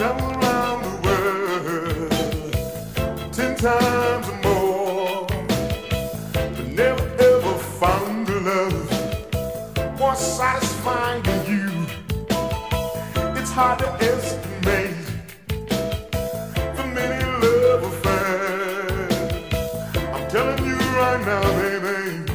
around the world ten times or more, but never ever found love more satisfying than you. It's hard to estimate the many love affairs. I'm telling you right now, baby.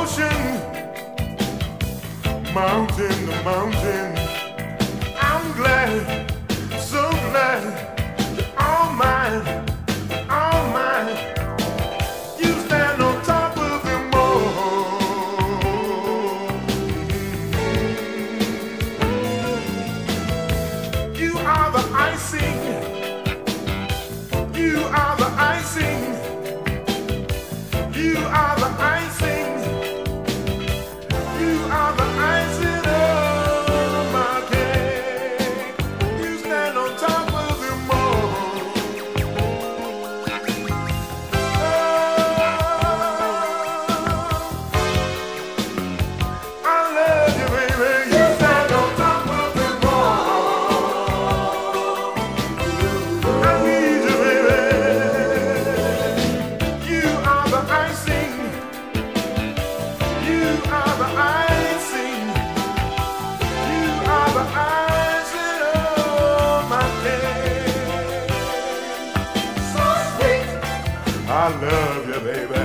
ocean, mountain to mountain. I'm glad. I love you, baby.